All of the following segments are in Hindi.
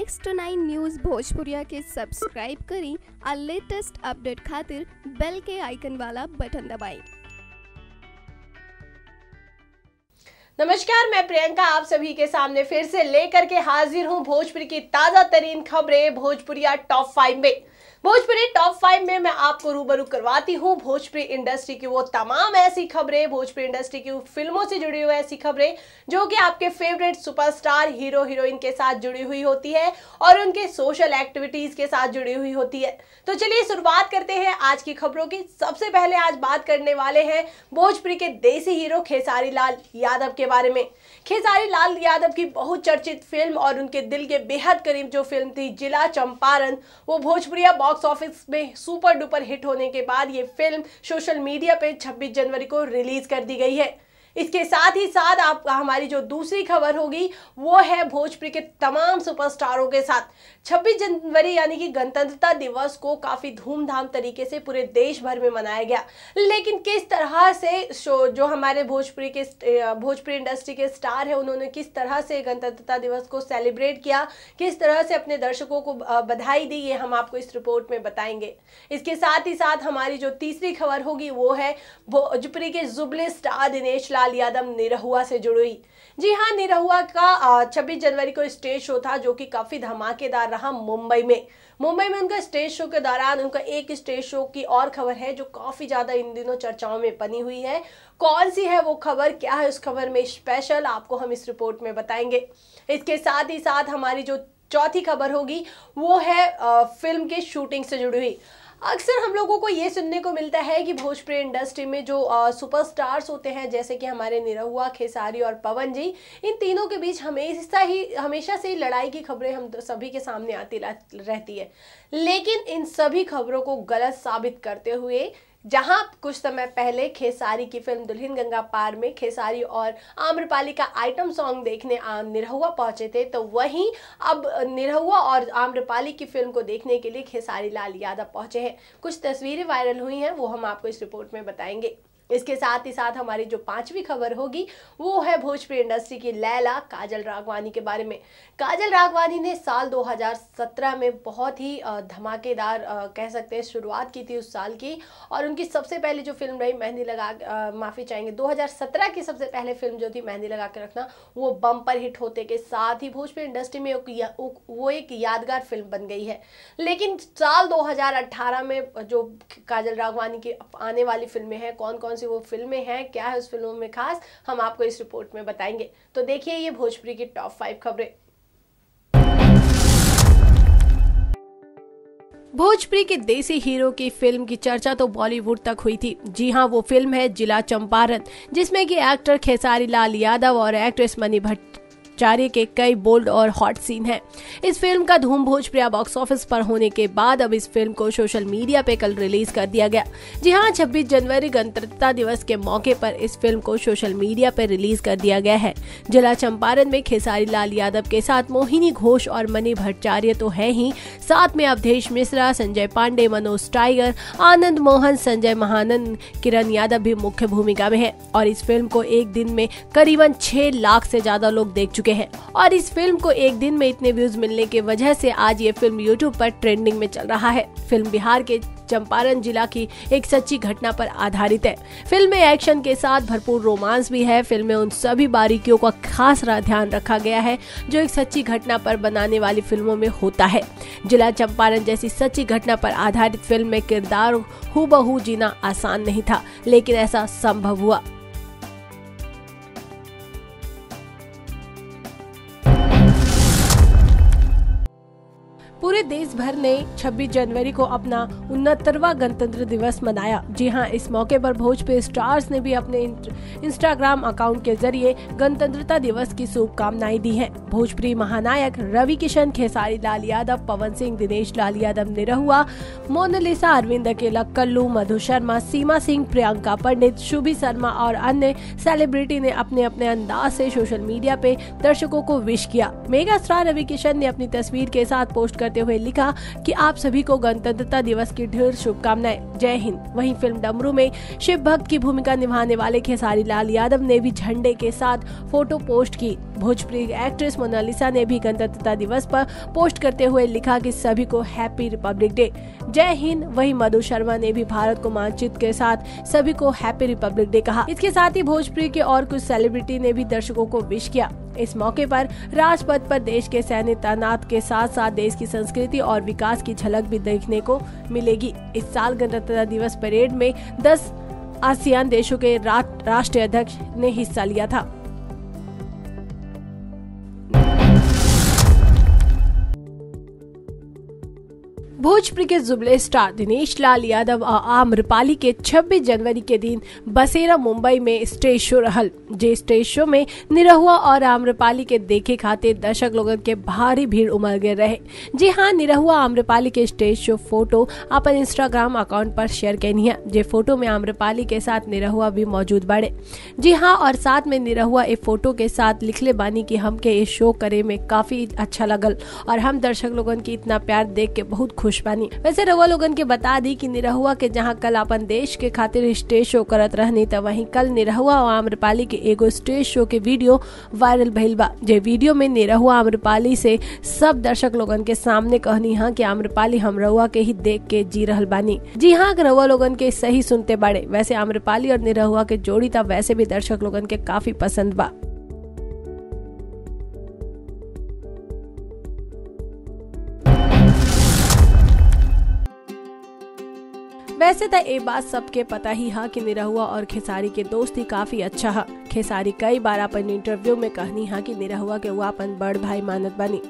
नेक्स्ट नाइन न्यूज़ भोजपुरिया के सब्सक्राइब करी और लेटेस्ट अपडेट खातिर बेल के आइकन वाला बटन दबाएँ। नमस्कार, मैं प्रियंका, आप सभी के सामने फिर से लेकर के हाजिर हूँ भोजपुरी की ताज़ा तरीन खबरें, भोजपुरिया टॉप फाइव में। भोजपुरी टॉप फाइव में मैं आपको रूबरू करवाती हूँ। भोजपुरी इंडस्ट्री की वो तमाम ऐसी खबरें, भोजपुरी इंडस्ट्री की फ़िल्मों से जुड़ी हुई ऐसी खबरें, जो कि आपके फेवरेट सुपरस्टार हीरो हीरोइन के साथ जुड़ी हुई होती है और उनके सोशल एक्टिविटीज़ के साथ जुड़ी हुई होती है। तो चलिए शुरुआत करते हैं आज की खबरों की। सबसे पहले आज बात करने वाले हैं भोजपुरी के देसी हीरो खेसारी लाल यादव के बारे में। खेसारी लाल यादव की बहुत चर्चित फ़िल्म और उनके दिल के बेहद करीब जो फ़िल्म थी, जिला चंपारण, वो भोजपुरिया बॉक्स ऑफ़िस में सुपर डुपर हिट होने के बाद ये फ़िल्म सोशल मीडिया पे 26 जनवरी को रिलीज़ कर दी गई है। इसके साथ ही साथ आप हमारी जो दूसरी खबर होगी, वो है भोजपुरी के तमाम सुपरस्टारों के साथ। 26 जनवरी यानी कि गणतंत्रता दिवस को काफ़ी धूमधाम तरीके से पूरे देश भर में मनाया गया। लेकिन किस तरह से जो हमारे भोजपुरी के भोजपुरी इंडस्ट्री के स्टार है, उन्होंने किस तरह से गणतंत्रता दिवस को सेलिब्रेट किया, किस तरह से अपने दर्शकों को बधाई दी, ये हम आपको इस रिपोर्ट में बताएँगे। इसके साथ ही साथ हमारी जो तीसरी खबर होगी, वो है भोजपुरी के जुबले स्टार दिनेश यादव निरहुआ से जुड़ी। जी हाँ निरहुआ का 26 जनवरी को स्टेज शो था जो कि काफ़ी धमाकेदार रहा मुंबई में। मुंबई में उनका स्टेज शो के दौरान उनका एक स्टेज शो की और खबर है जो काफ़ी ज़्यादा इन दिनों चर्चाओं में बनी हुई है। कौन सी है वो खबर? क्या है उस खबर में स्पेशल? आपको हम इस रिपोर्ट में बताएँगे। इसके साथ ही साथ हमारी जो चौथी खबर होगी, वो है फ़िल्म के शूटिंग से जुड़ी हुई। अक्सर हम लोगों को ये सुनने को मिलता है कि भोजपुरी इंडस्ट्री में जो सुपरस्टार्स होते हैं, जैसे कि हमारे निरहुआ, खेसारी और पवन जी, इन तीनों के बीच हमेशा ही, हमेशा से ही लड़ाई की खबरें हम सभी के सामने आती रहती है। लेकिन इन सभी खबरों को गलत साबित करते हुए जहाँ कुछ समय पहले खेसारी की फ़िल्म दुल्हन गंगा पार में खेसारी और आम्रपाली का आइटम सॉन्ग देखने निरहुआ पहुँचे थे तो वहीं अब निरहुआ और आम्रपाली की फ़िल्म को देखने के लिए खेसारी लाल यादव पहुँचे हैं। कुछ तस्वीरें वायरल हुई हैं, वो हम आपको इस रिपोर्ट में बताएँगे। इसके साथ ही साथ हमारी जो पांचवी खबर होगी, वो है भोजपुरी इंडस्ट्री की लैला काजल राघवानी के बारे में। काजल राघवानी ने साल 2017 में बहुत ही धमाकेदार कह सकते हैं, शुरुआत की थी उस साल की। और उनकी सबसे पहली जो फ़िल्म रही, मेहंदी लगा माफ़ी चाहेंगे 2017 की सबसे पहले फ़िल्म जो थी, मेहंदी लगा के रखना, वो बम्पर हिट होते के साथ ही भोजपुरी इंडस्ट्री में वो एक यादगार फ़िल्म बन गई है। लेकिन साल दो में जो काजल राघवानी की आने वाली फ़िल्में हैं कौन कौन सी वो फ़िल्में हैं, क्या है उस फ़िल्मों में खास, हम आपको इस रिपोर्ट में बताएँगे। तो देखिए ये भोजपुरी की टॉप फाइव खबरें। भोजपुरी के देसी हीरो की फ़िल्म की चर्चा तो बॉलीवुड तक हुई थी। जी हाँ वो फ़िल्म है जिला चंपारण, जिसमें कि एक्टर खेसारी लाल यादव और एक्ट्रेस मनी भट्ट आचार्य के कई बोल्ड और हॉट सीन हैं। इस फ़िल्म का धूम भोजप्रिया बॉक्स ऑफ़िस पर होने के बाद अब इस फ़िल्म को सोशल मीडिया पे कल रिलीज़ कर दिया गया। जी हाँ 26 जनवरी गणतंत्रता दिवस के मौके पर इस फ़िल्म को सोशल मीडिया पर रिलीज़ कर दिया गया है। जिला चंपारण में खेसारी लाल यादव के साथ मोहिनी घोष और मनी भट्टाचार्य तो है ही। साथ में अवधेश मिश्रा, संजय पांडे, मनोज टाइगर, आनंद मोहन, संजय महानंद, किरण यादव भी मुख्य भूमिका में है। और इस फ़िल्म को एक दिन में करीबन छह लाख से ज़्यादा लोग देख चुके चुके हैं और इस फ़िल्म को एक दिन में इतने व्यूज़ मिलने की वजह से आज ये फ़िल्म यूट्यूब पर ट्रेंडिंग में चल रहा है। फ़िल्म बिहार के चंपारण जिला की एक सच्ची घटना पर आधारित है। फ़िल्म में एक्शन के साथ भरपूर रोमांस भी है। फ़िल्म में उन सभी बारीकियों का खास ध्यान रखा गया है, जो एक सच्ची घटना पर बनाने वाली फ़िल्मों में होता है। जिला चंपारण जैसी सच्ची घटना पर आधारित फ़िल्म में किरदार हु जीना आसान नहीं था, लेकिन ऐसा संभव हुआ। देश भर ने 26 जनवरी को अपना उनहत्तरवा गणतंत्र दिवस मनाया। जी हाँ इस मौके पर भोजपुर स्टार्स ने भी अपने इंस्टाग्राम अकाउंट के ज़रिए गणतंत्रता दिवस की शुभकामनाएँ दी हैं। भोजपुरी महानायक रवि किशन खेसारी, लाल यादव, पवन सिंह, दिनेश, लाल यादव, निरहुआ, मोनालिसा, अरविंद अकेला, कल्लू, मधु शर्मा, सीमा सिंह, प्रियंका पंडित, शुभी शर्मा और अन्य सेलिब्रिटी ने अपने अपने अंदाज से सोशल मीडिया पे दर्शकों को विश किया। मेगा स्टार रवि किशन ने अपनी तस्वीर के साथ पोस्ट करते हुए लिखा कि आप सभी को गणतंत्रता दिवस की ढेर शुभकामनाएँ। जय हिंद। वहीं फ़िल्म डमरू में शिव भक्त की भूमिका निभाने वाले खेसारी लाल यादव ने भी झंडे के साथ फ़ोटो पोस्ट की। भोजपुरी एक्ट्रेस मोनालिसा ने भी गणतंत्रता दिवस पर पोस्ट करते हुए लिखा कि सभी को हैप्पी रिपब्लिक डे। जय हिंद। वही मधु शर्मा ने भी भारत को मानचित्र के साथ सभी को हैप्पी रिपब्लिक डे कहा। इसके साथ ही भोजपुरी के और कुछ सेलिब्रिटी ने भी दर्शकों को विश किया। इस मौके पर राजपथ पर देश के सैन्य तैनात के साथ साथ देश की संस्कृति और विकास की झलक भी देखने को मिलेगी। इस साल गणतंत्र दिवस परेड में 10 आसियान देशों के राष्ट्रीय अध्यक्ष ने हिस्सा लिया था। भोजपुरी के जुबले स्टार दिनेश लाल यादव और आम्रपाली के 26 जनवरी के दिन बसेरा, मुंबई में स्टेज शो रहल, जे स्टेज शो में निरहुआ और आम्रपाली के देखे खातिर दर्शक लोगों के भारी भीड़ उमड़ गए रहे। जी हाँ निरहुआ आम्रपाली के स्टेज शो फ़ोटो अपन इंस्टाग्राम अकाउंट पर शेयर कैनी जे फ़ोटो में आम्रपाली के साथ निरहुआ भी मौजूद बाड़े। जी हाँ और साथ में निरहुआ एक फ़ोटो के साथ लिखले बानी की हमके ये शो करे में काफ़ी अच्छा लगल और हम दर्शक लोगों की इतना प्यार देख के बहुत खुश खुश वैसे रउआ लोगन के बता दी कि निरहुआ के जहाँ कल अपन देश के खातिर स्टेज शो करत रहनी तो वहीं कल निरहुआ और आम्रपाली के एगो स्टेज शो के वीडियो वायरल भइल बा, जे वीडियो में निरहुआ, आम्रपाली से सब दर्शक लोगन के सामने कहनी हाँ कि आम्रपाली हम रहुआ के ही देख के जी रहल बानी। जी हाँ रउआ लोगन के सही सुनते बाड़े। वैसे आम्रपाली और निरहुआ के जोड़ी था वैसे भी दर्शक लोगन के काफ़ी पसंद बा। वैसे तो ये बात सबके पता ही हा कि निरहुआ और खेसारी के दोस्ती काफ़ी अच्छा है। खेसारी कई बार अपन इंटरव्यू में कहनी है कि निरहुआ के वो अपन बड़ भाई मानत बनी।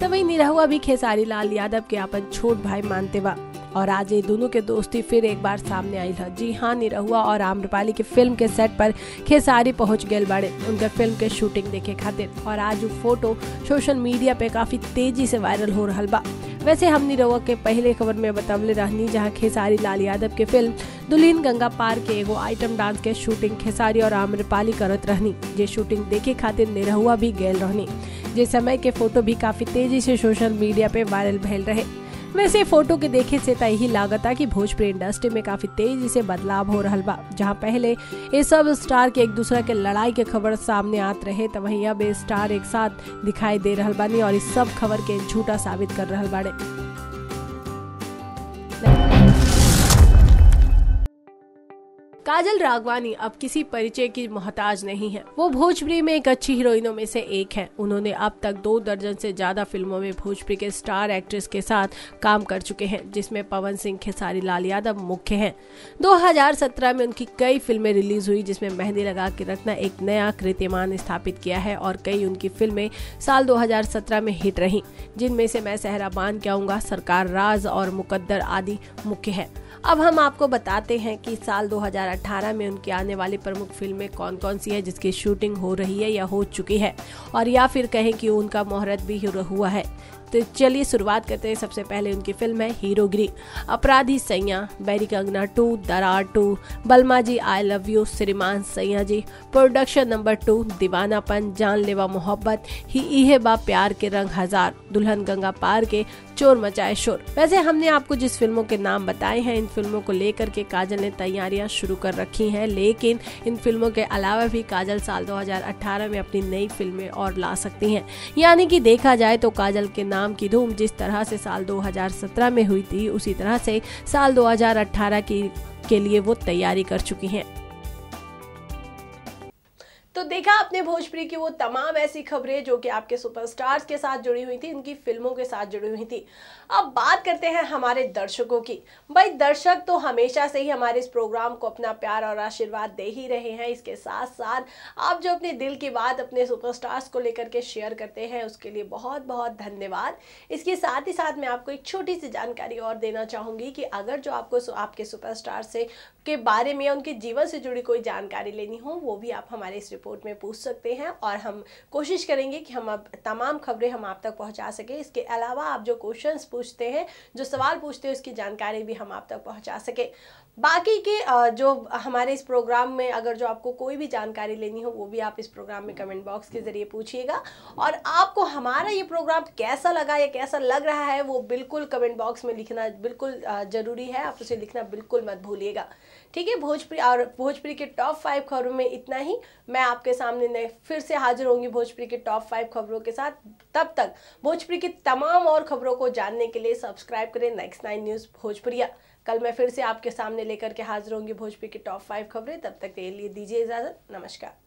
तो वही निरहुआ भी खेसारी लाल यादव के अपन छोट भाई मानते बा। और आज ये दोनों के दोस्ती फिर एक बार सामने आई है। जी हाँ निरहुआ और आम्रपाली के फ़िल्म के सेट पर खेसारी पहुँच गए बाड़े। उनके फ़िल्म के शूटिंग देखे खातिर। और आज वो फ़ोटो सोशल मीडिया पे काफ़ी तेज़ी से वायरल हो रहा बा। वैसे हम निरवा के पहले खबर में बतवले रहनी जहाँ खेसारी, लाल यादव के फ़िल्म दुल्हीन गंगा पार के एगो आइटम डांस के शूटिंग खेसारी और आम्रपाली करत रहनी। जे शूटिंग देखे खातिर निरहुआ भी गए रहनी। जे समय के फ़ोटो भी काफ़ी तेज़ी से सोशल मीडिया पे वायरल भेल रहे। वैसे फ़ोटो के देखे से तय ही लागत कि भोजपुरी इंडस्ट्री में काफ़ी तेज़ी से बदलाव हो रहा बा। जहाँ पहले ये सब स्टार के एक दूसरा के लड़ाई के खबर सामने आत रहे तो वही अब स्टार एक साथ दिखाई दे रहा बानी और इस सब खबर के झूठा साबित कर रहा बाड़े। काजल रागवानी अब किसी परिचय की मोहताज नहीं है। वो भोजपुरी में एक अच्छी हीरोइनों में से एक है। उन्होंने अब तक दो दर्जन से ज़्यादा फ़िल्मों में भोजपुरी के स्टार एक्ट्रेस के साथ काम कर चुके हैं, जिसमें पवन सिंह, खेसारी लाल यादव मुख्य हैं। 2017 में उनकी कई फ़िल्में रिलीज़ हुई, जिसमें मेहंदी लगा के रखना एक नया कीर्तिमान स्थापित किया है और कई उनकी फ़िल्में साल 2017 में हिट रही, जिनमें से मैं सहरा बाँध के आऊँगा, सरकार राज और मुकद्दर आदि मुख्य है। अब हम आपको बताते हैं कि साल 2018 में उनकी आने वाली प्रमुख फ़िल्में कौन कौन सी है जिसकी शूटिंग हो रही है या हो चुकी है और या फिर कहें कि उनका मुहूर्त भी हुआ है। तो चलिए शुरुआत करते हैं। सबसे पहले उनकी फ़िल्म है Herogiri Apradhi Saiya, Bairi Kangana two, Darar two, Balma ji I love you Shriman Saiya ji. Production number two Deewanapan, Jaanleva Mohabbat, ही इहे बा प्यार के रंग हज़ार। दुल्हन गंगा पार के चोर मचाए शोर। वैसे हमने आपको जिस फ़िल्मों के नाम बताए हैं, इन फ़िल्मों को लेकर के काजल ने तैयारियाँ शुरू कर रखी हैं, लेकिन इन फ़िल्मों के अलावा भी काजल साल 2018 में अपनी नई फ़िल्में और ला सकती हैं। यानी कि देखा जाए तो काजल के नाम की धूम जिस तरह से साल 2017 में हुई थी, उसी तरह से साल 2018 की के लिए वो तैयारी कर चुकी हैं। तो देखा आपने भोजपुरी की वो तमाम ऐसी खबरें जो कि आपके सुपरस्टार्स के साथ जुड़ी हुई थी उनकी फ़िल्मों के साथ जुड़ी हुई थी। अब बात करते हैं हमारे दर्शकों की। भाई, दर्शक तो हमेशा से ही हमारे इस प्रोग्राम को अपना प्यार और आशीर्वाद दे ही रहे हैं। इसके साथ साथ आप जो अपने दिल की बात अपने सुपरस्टार्स को लेकर के शेयर करते हैं, उसके लिए बहुत बहुत धन्यवाद। इसके साथ ही साथ मैं आपको एक छोटी सी जानकारी और देना चाहूँगी कि अगर जो आपको आपके सुपरस्टार से के बारे में उनके जीवन से जुड़ी कोई जानकारी लेनी हो, वो भी आप हमारे इस रिपोर्ट में पूछ सकते हैं और हम कोशिश करेंगे कि हम अब तमाम खबरें हम आप तक पहुँचा सकें। इसके अलावा आप जो क्वेश्चन पूछते हैं, जो सवाल पूछते हैं, उसकी जानकारी भी हम आप तक पहुँचा सके। बाकी के जो हमारे इस प्रोग्राम में अगर जो आपको कोई भी जानकारी लेनी हो, वो भी आप इस प्रोग्राम में कमेंट बॉक्स के ज़रिए पूछिएगा। और आपको हमारा ये प्रोग्राम कैसा लगा या कैसा लग रहा है, वो बिल्कुल कमेंट बॉक्स में लिखना बिल्कुल ज़रूरी है। आप उसे लिखना बिल्कुल मत भूलिएगा। ठीक है, भोजपुरी और भोजपुरी के टॉप फाइव खबरों में इतना ही। मैं आपके सामने नए, फिर से हाजिर होंगी भोजपुरी के टॉप फाइव खबरों के साथ। तब तक भोजपुरी की तमाम और खबरों को जानने के लिए सब्सक्राइब करें नेक्स्ट नाइन न्यूज़ भोजपुरिया। कल मैं फिर से आपके सामने लेकर के हाजिर होंगी भोजपुरी की टॉप फाइव खबरें। तब तक के लिए दीजिए इजाज़त। नमस्कार।